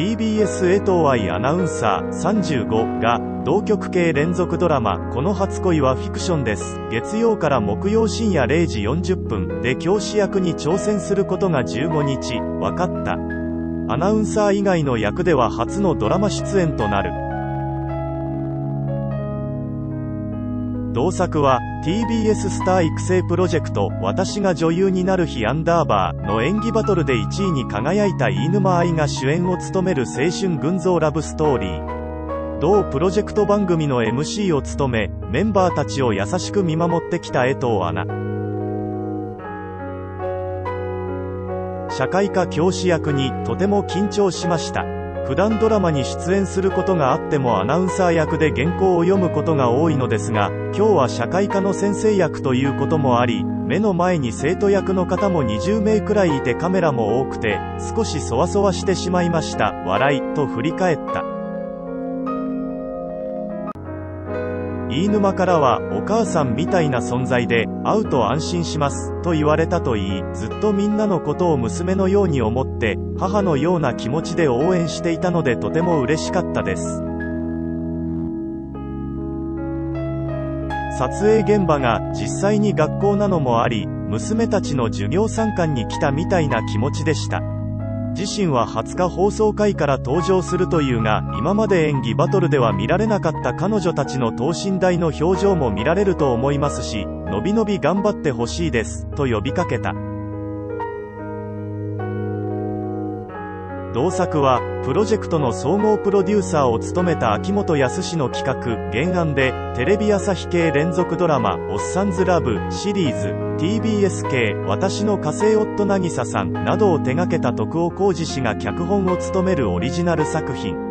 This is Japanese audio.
TBS 江藤愛アナウンサー35が同局系連続ドラマ「この初恋はフィクションです」月曜から木曜深夜0時40分で教師役に挑戦することが15日。分かった。アナウンサー以外の役では初のドラマ出演となる。同作は TBS スター育成プロジェクト「私が女優になる日アンダーバー」の演技バトルで1位に輝いた飯沼愛が主演を務める青春群像ラブストーリー。同プロジェクト番組の MC を務めメンバーたちを優しく見守ってきた江藤アナ。社会科教師役にとても緊張しました。普段ドラマに出演することがあってもアナウンサー役で原稿を読むことが多いのですが今日は社会科の先生役ということもあり目の前に生徒役の方も20名くらいいてカメラも多くて少しそわそわしてしまいました笑いと振り返った。飯沼からはお母さんみたいな存在で会うと安心しますと言われたといいずっとみんなのことを娘のように思って母のような気持ちで応援していたのでとても嬉しかったです。撮影現場が実際に学校なのもあり娘たちの授業参観に来たみたいな気持ちでした。自身は20日放送回から登場するというが今まで演技バトルでは見られなかった彼女たちの等身大の表情も見られると思いますしのびのび頑張ってほしいですと呼びかけた。同作はプロジェクトの総合プロデューサーを務めた秋元康の企画原案でテレビ朝日系連続ドラマ「おっさんずラブ」シリーズ TBS 系「私の火星夫渚さん」などを手掛けた徳尾浩二氏が脚本を務めるオリジナル作品。